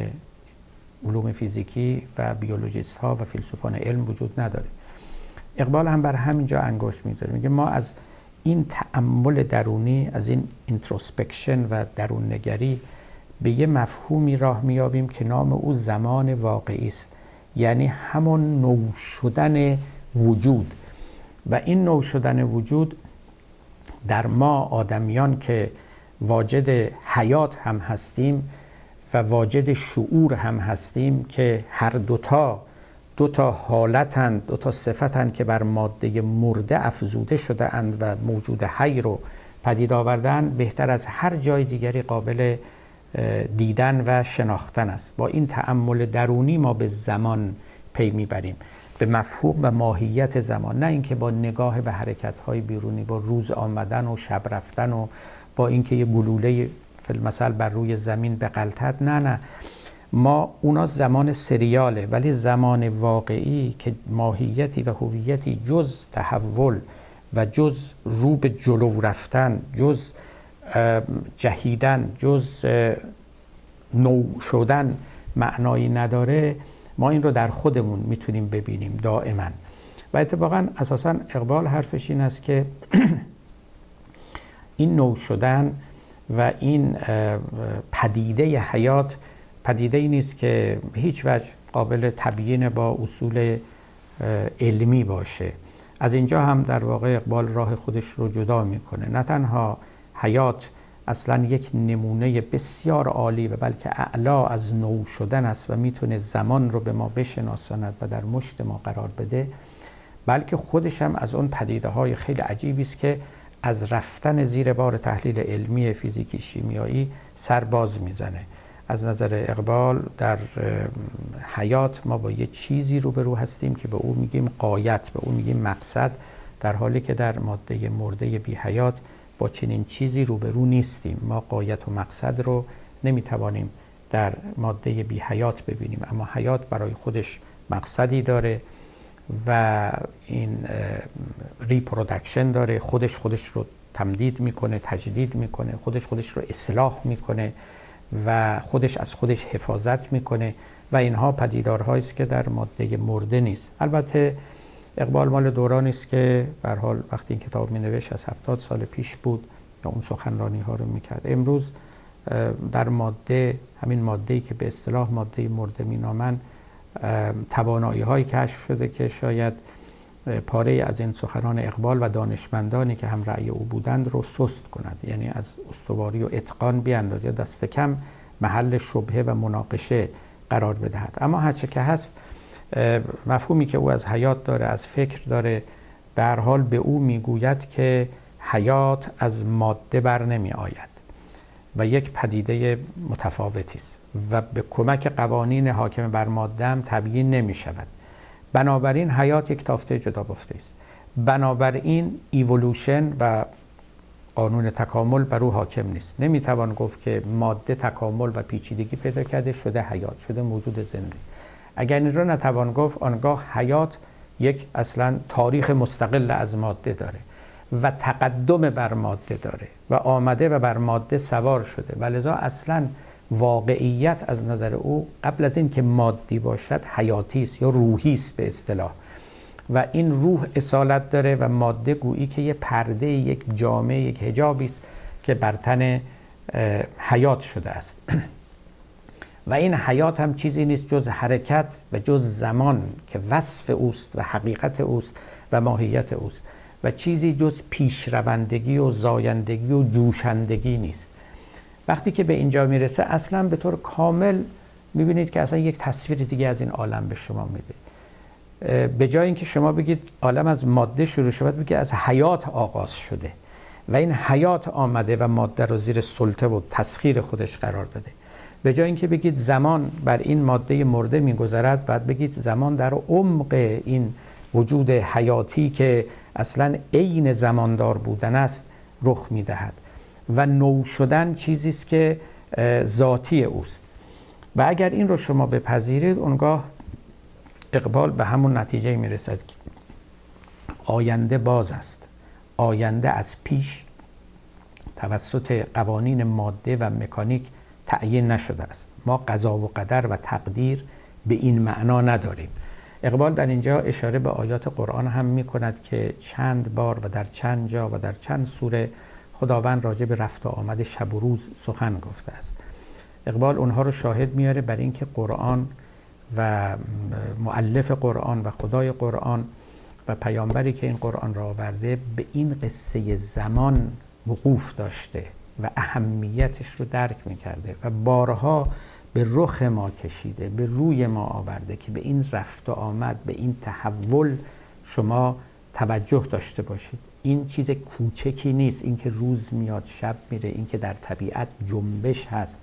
علوم فیزیکی و بیولوژیست ها و فیلسوفان علم وجود نداره. اقبال هم بر همینجا انگشت می‌ذاره. میگه ما از این تأمل درونی از این introspection و درون نگری به یه مفهومی راه میابیم که نام او زمان واقعی است. یعنی همون نو شدن وجود. و این نو شدن وجود در ما آدمیان که واجد حیات هم هستیم و واجد شعور هم هستیم که هر دوتا دو تا حالتند دو تا صفتند که بر ماده مرده افزوده شده اند و موجود حی رو پدید آوردن بهتر از هر جای دیگری قابل دیدن و شناختن است. با این تعمل درونی ما به زمان پی می‌بریم. به مفهوم و ماهیت زمان. نه اینکه با نگاه به حرکت های بیرونی با روز آمدن و شب رفتن و با اینکه یه گلوله فیلمسل بر روی زمین به قلتت نه نه. ما اونا زمان سریاله ولی زمان واقعی که ماهیتی و هویتی جز تحول و جز رو به جلو رفتن جز جهیدن جز نو شدن معنایی نداره. ما این رو در خودمون می‌تونیم ببینیم دائما. و اتفاقا اساسا اقبال حرفش این است که این نو شدن و این پدیده حیات پدیده ای نیست که هیچ وجه قابل تبیین با اصول علمی باشه. از اینجا هم در واقع اقبال راه خودش رو جدا می‌کنه. نه تنها حیات اصلا یک نمونه بسیار عالی و بلکه اعلا از نو شدن است و می‌تونه زمان رو به ما بشناساند و در مشت ما قرار بده بلکه خودش هم از اون پدیده های خیلی عجیبی است که از رفتن زیر بار تحلیل علمی فیزیکی شیمیایی سرباز می‌زنه. از نظر اقبال در حیات ما با یه چیزی روبرو هستیم که به او میگیم قایت به او میگیم مقصد در حالی که در ماده مرده بی حیات چنین چیزی روبرو نیستیم. ما قایت و مقصد رو نمی‌توانیم در ماده بی حیات ببینیم. اما حیات برای خودش مقصدی داره و این ریپرودکشن داره. خودش خودش رو تمدید می‌کنه تجدید می‌کنه. خودش خودش رو اصلاح می‌کنه و خودش از خودش حفاظت می‌کنه و اینها پدیدارهایی است که در ماده مرده نیست. البته اقبال مال دورانی است که به حال وقتی این کتاب می نوشت از هفتاد سال پیش بود یا اون سخنرانی ها رو می‌کرد. امروز در ماده همین ماده ای که به اصطلاح ماده مرده مینامن توانایی های کشف شده که شاید پاره از این سخنان اقبال و دانشمندانی که هم رأی او بودند رو سست کند. یعنی از استواری و اتقان بیاندازد دست کم محل شبهه و مناقشه قرار بدهد. اما هرچه که هست مفهومی که او از حیات داره از فکر داره در حال به او می‌گوید که حیات از ماده بر نمی آید و یک پدیده متفاوتی است و به کمک قوانین حاکم بر ماده هم تبیین نمی شود. بنابراین حیات یک تافته جدا بافته است. بنابراین ایولوشن و قانون تکامل بر او حاکم نیست. نمی‌توان گفت که ماده تکامل و پیچیدگی پیدا کرده شده حیات شده موجود زنده. اگر این را نتوان گفت آنگاه حیات یک اصلا تاریخ مستقل از ماده داره و تقدم بر ماده داره و آمده و بر ماده سوار شده و لذا اصلا واقعیت از نظر او قبل از این که مادی باشد حیاتی است یا روحی است به اصطلاح. و این روح اصالت داره و ماده گویی که یه پرده یک جامعه یک هجابی است که بر تن حیات شده است. و این حیات هم چیزی نیست جز حرکت و جز زمان که وصف اوست و حقیقت اوست و ماهیت اوست و چیزی جز پیشروندگی و زایندگی و جوشندگی نیست. وقتی که به اینجا می‌رسه اصلا به طور کامل می‌بینید که اصلا یک تصویر دیگه از این عالم به شما میده. به جای اینکه شما بگید عالم از ماده شروع شود بگید از حیات آغاز شده. و این حیات آمده و ماده رو زیر سلطه و تسخیر خودش قرار داده. به جای اینکه بگید زمان بر این ماده مرده میگذرد بعد بگید زمان در عمق این وجود حیاتی که اصلا عین زماندار بودن است رخ می‌دهد. و نو شدن چیزی است که ذاتی اوست. و اگر این رو شما بپذیرید اونگاه اقبال به همون نتیجه می رسد که آینده باز است. آینده از پیش توسط قوانین ماده و مکانیک تعیین نشده است. ما قضا و قدر و تقدیر به این معنا نداریم. اقبال در اینجا اشاره به آیات قرآن هم می کند که چند بار و در چند جا و در چند سوره خداوند راجع به رفت و آمد شب و روز سخن گفته است. اقبال اونها رو شاهد میاره بر اینکه قرآن و معلف قرآن و خدای قرآن و پیامبری که این قرآن را آورده به این قصه زمان وقوف داشته. و اهمیتش رو درک می‌کرده و بارها به رخ ما کشیده به روی ما آورده که به این رفت و آمد به این تحول شما توجه داشته باشید. این چیز کوچکی نیست. اینکه روز میاد شب میره اینکه در طبیعت جنبش هست.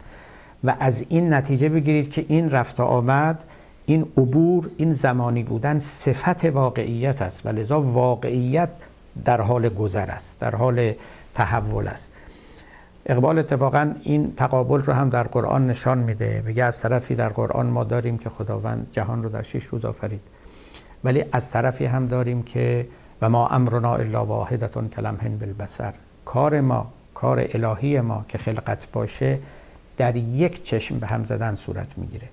و از این نتیجه بگیرید که این رفت و آمد این عبور این زمانی بودن صفت واقعیت است. و لذا واقعیت در حال گذر است در حال تحول است. اقبال اتفاقا این تقابل رو هم در قرآن نشان میده. میگه از طرفی در قرآن ما داریم که خداوند جهان رو در شش روز آفرید. ولی از طرفی هم داریم که و ما امرنا الا واحدتون کلمهن بالبصر. کار ما کار الهی ما که خلقت باشه در یک چشم به هم زدن صورت می‌گیره.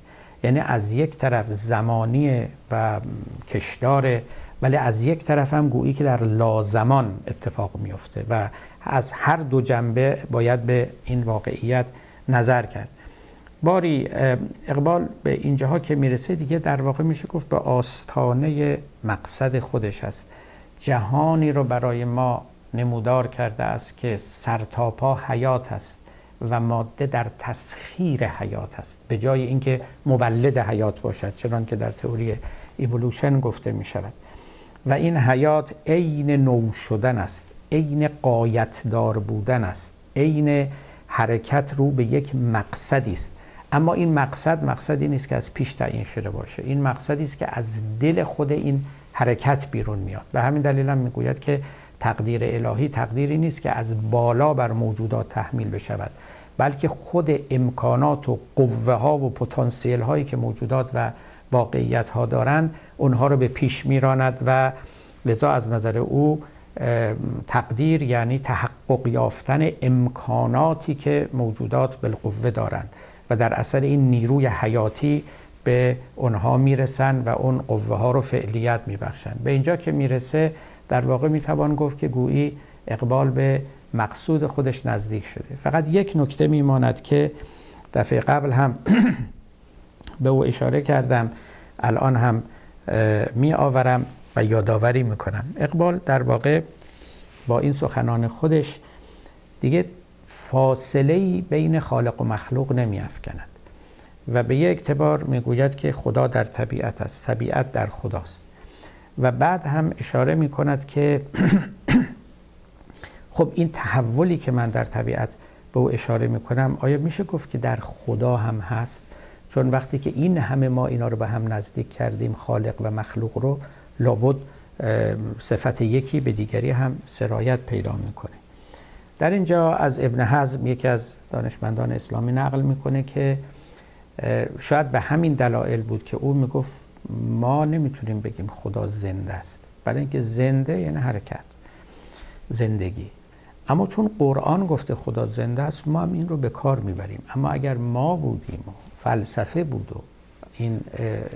یعنی از یک طرف زمانی و کشدار ولی از یک طرف هم گویی که در لازمان اتفاق میفته و از هر دو جنبه باید به این واقعیت نظر کرد. باری اقبال به اینجاها که می‌رسه دیگه در واقع میشه گفت به آستانه مقصد خودش است. جهانی رو برای ما نمودار کرده است که سرتاپا حیات است و ماده در تسخیر حیات است به جای اینکه مولد حیات باشد چنان که در تئوری ایولوشن گفته می شود و این حیات عین نو شدن است عین قایت دار بودن است عین حرکت رو به یک مقصدی است. اما این مقصد مقصدی نیست که از پیش تعیین شده باشه. این مقصدی است که از دل خود این حرکت بیرون میاد. به همین دلیل هم می‌گوید که تقدیر الهی تقدیری نیست که از بالا بر موجودات تحمیل بشود بلکه خود امکانات و قوه ها و پتانسیل هایی که موجودات و واقعیت ها دارند اونها رو به پیش میراند و لذا از نظر او تقدیر یعنی تحقق یافتن امکاناتی که موجودات بالقوه دارند و در اثر این نیروی حیاتی به اونها می‌رسن و اون قوه ها رو فعلیت میبخشند. به اینجا که می‌رسه در واقع می‌توان گفت که گویی اقبال به مقصود خودش نزدیک شده. فقط یک نکته میماند که دفعه قبل هم به او اشاره کردم الان هم می آورم و یادآوری می‌کنم. اقبال در واقع با این سخنان خودش دیگه فاصله بین خالق و مخلوق نمی افکند و به یک اعتبار می‌گوید که خدا در طبیعت است طبیعت در خداست. و بعد هم اشاره می کند که خب این تحولی که من در طبیعت به او اشاره می کنم آیا میشه گفت که در خدا هم هست؟ چون وقتی که این همه ما اینا رو به هم نزدیک کردیم خالق و مخلوق رو لابد صفت یکی به دیگری هم سرایت پیدا می‌کنه. در اینجا از ابن حزم یکی از دانشمندان اسلامی نقل می‌کنه که شاید به همین دلایل بود که او می‌گفت ما نمی‌تونیم بگیم خدا زنده است. برای اینکه زنده یعنی حرکت زندگی. اما چون قرآن گفته خدا زنده است ما هم این رو به کار می‌بریم. اما اگر ما بودیم فلسفه بود و این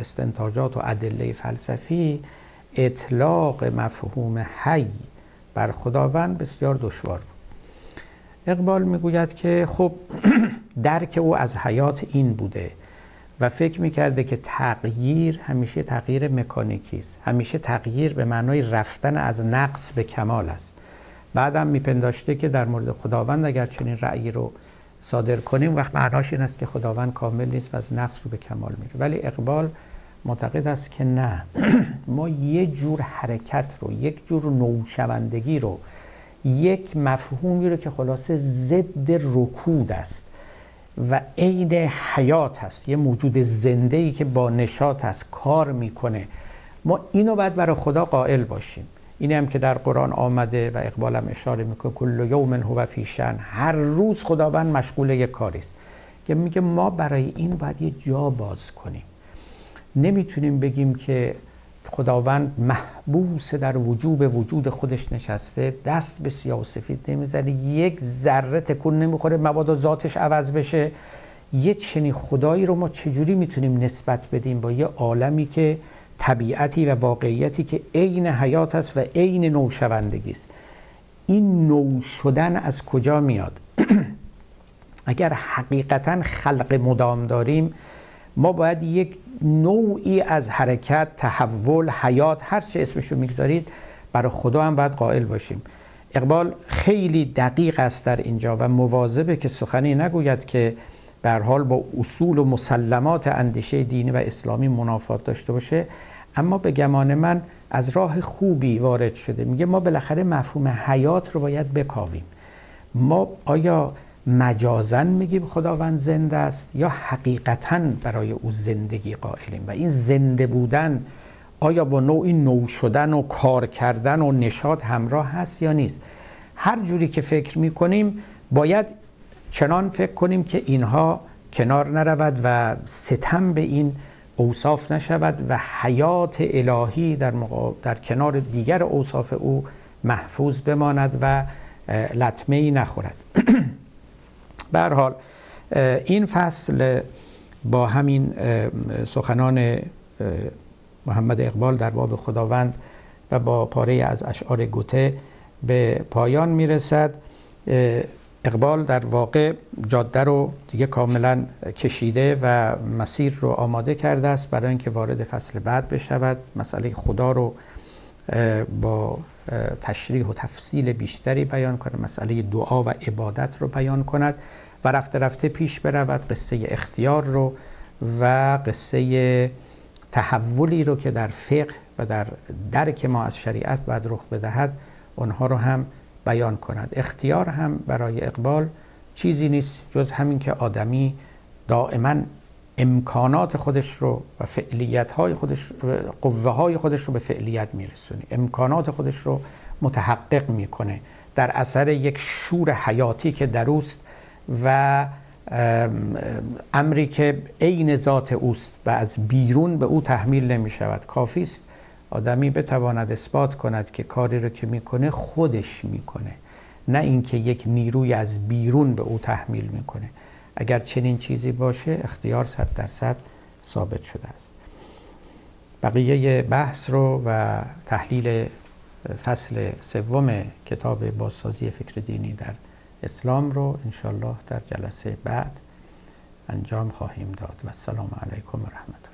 استنتاجات و ادله فلسفی اطلاق مفهوم حی بر خداوند بسیار دشوار بود. اقبال می‌گوید که خب درک او از حیات این بوده و فکر می‌کرده که تغییر همیشه تغییر مکانیکی است. همیشه تغییر به معنای رفتن از نقص به کمال است. بعدم میپنداشته که در مورد خداوند اگر چنین رأیی رو صادر کنیم وقت معناش این است که خداوند کامل نیست و از نقص رو به کمال میره. ولی اقبال معتقد است که نه. ما یه جور حرکت رو یک جور نوشوندگی رو یک مفهومی رو که خلاصه ضد رکود است و عین حیات هست یه موجود زنده ای که با نشاط هست کار می‌کنه. ما اینو باید برای خدا قائل باشیم. اینه هم که در قرآن آمده و اقبالم اشاره می‌کنه کل یوم هو فی شن هر روز خداوند مشغول یک کاری است که میگه ما برای این باید یه جا باز کنیم. نمی‌تونیم بگیم که خداوند محبوس در وجوب وجود خودش نشسته دست به سیاه و سفید نمی‌زنه یک ذره تکون نمی‌خوره مبادا ذاتش عوض بشه. یه چنین خدایی رو ما چجوری می‌تونیم نسبت بدیم با یه عالمی که طبیعتی و واقعیتی که عین حیات است و عین نوشوندگی است. این نو شدن از کجا میاد؟ اگر حقیقتا خلق مدام داریم ما باید یک نوعی از حرکت تحول حیات هر چه اسمشو می‌گذارید برای خدا هم باید قائل باشیم. اقبال خیلی دقیق است در اینجا و مواظبه که سخنی نگوید که به حال با اصول و مسلمات اندیشه دینی و اسلامی منافات داشته باشه. اما به گمان من از راه خوبی وارد شده. میگه ما بالاخره مفهوم حیات رو باید بکاویم. ما آیا مجازن میگیم خداوند زنده است یا حقیقتا برای او زندگی قائلیم؟ و این زنده بودن آیا با نوعی نو شدن و کار کردن و نشاد همراه هست یا نیست؟ هر جوری که فکر می‌کنیم باید چنان فکر کنیم که اینها کنار نرود و ستم به این اوصاف نشود و حیات الهی در, در کنار دیگر اوصاف او محفوظ بماند و لطمه ای نخورد. به حال این فصل با همین سخنان محمد اقبال در باب خداوند و با پاره از اشعار گوته به پایان می‌رسد. اقبال در واقع جاده رو دیگه کاملا کشیده و مسیر رو آماده کرده است برای اینکه وارد فصل بعد بشود. مسئله خدا رو با تشریح و تفصیل بیشتری بیان کند مسئله دعا و عبادت رو بیان کند و رفته رفته پیش برود قصه اختیار رو و قصه تحولی رو که در فقه و در درک ما از شریعت باید رخ بدهد اونها رو هم بیان کند. اختیار هم برای اقبال چیزی نیست جز همین که آدمی دائما امکانات خودش رو و فعلیت های خودش قوه های خودش رو به فعلیت میرسونه. امکانات خودش رو متحقق می‌کنه در اثر یک شور حیاتی که دروست و امری که عین ذات اوست و از بیرون به او تحمیل نمی شود کافی است آدمی بتواند اثبات کند که کاری رو که می‌کنه خودش می‌کنه نه اینکه یک نیروی از بیرون به او تحمیل می‌کنه. اگر چنین چیزی باشه اختیار صد درصد ثابت شده است. بقیه بحث رو و تحلیل فصل سوم کتاب بازسازی فکر دینی در اسلام رو انشالله در جلسه بعد انجام خواهیم داد. و السلام علیکم و رحمت